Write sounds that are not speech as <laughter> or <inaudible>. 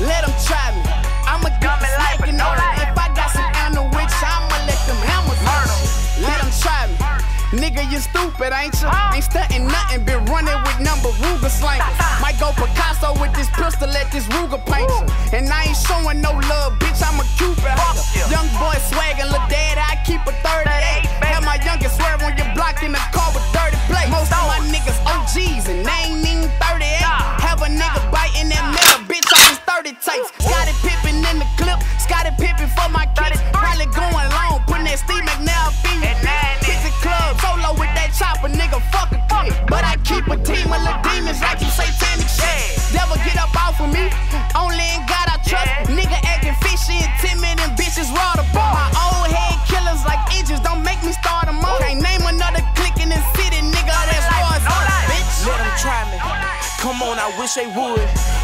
let them try me. I'ma get the snaking on it. If I got some ammo you, I'ma let them hammers you. Let them try me. Nigga, you stupid, ain't you? Ain't stunting nothing, been running with number Ruger slangers. <laughs> Might go Picasso with this pistol, let this Ruger paint you. And I ain't showing no love, bitch, I'm a Cupid I just 30 takes. Scottie Pippen in the clip, Scottie Pippen for my kids. Probably going long, putting that Steve McNair feet. Hit the club, solo with that chopper, nigga, fuck a clip. But I keep a team of little demons like some satanic shit. Devil get up off of me, only in God I trust. Nigga acting fishy and timid and bitches raw the ball. My old head killers like inches, don't make me start them up. Can't name another click in the city, nigga, that's bitch. Let them try me. Come on, I wish they would.